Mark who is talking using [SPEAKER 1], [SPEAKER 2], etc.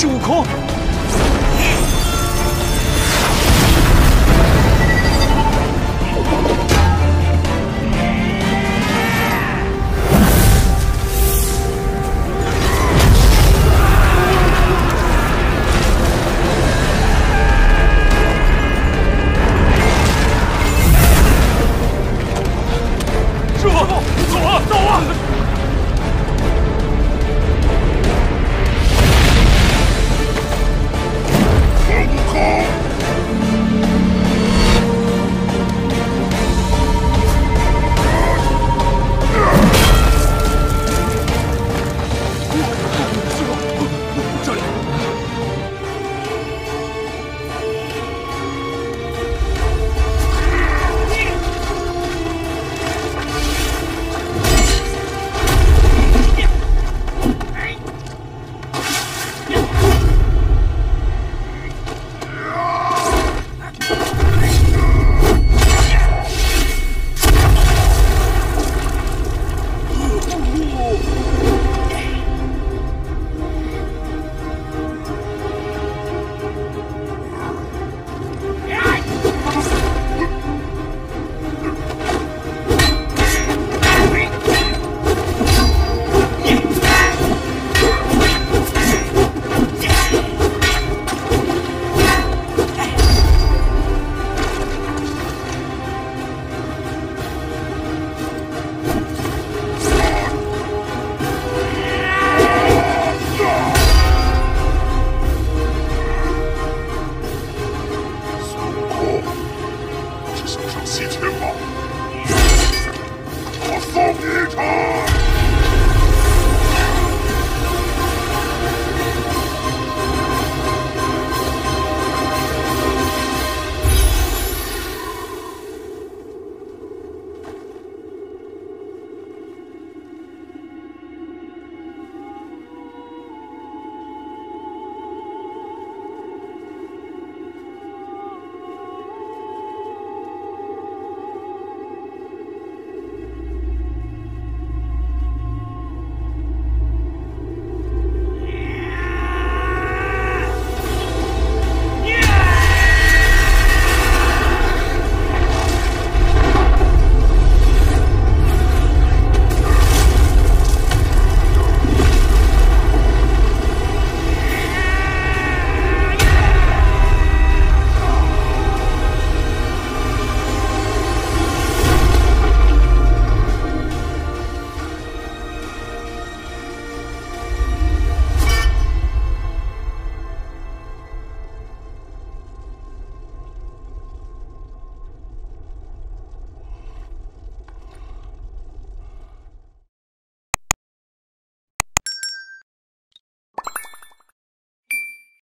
[SPEAKER 1] 是悟空！
[SPEAKER 2] 师傅，走啊，走
[SPEAKER 3] 啊！